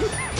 This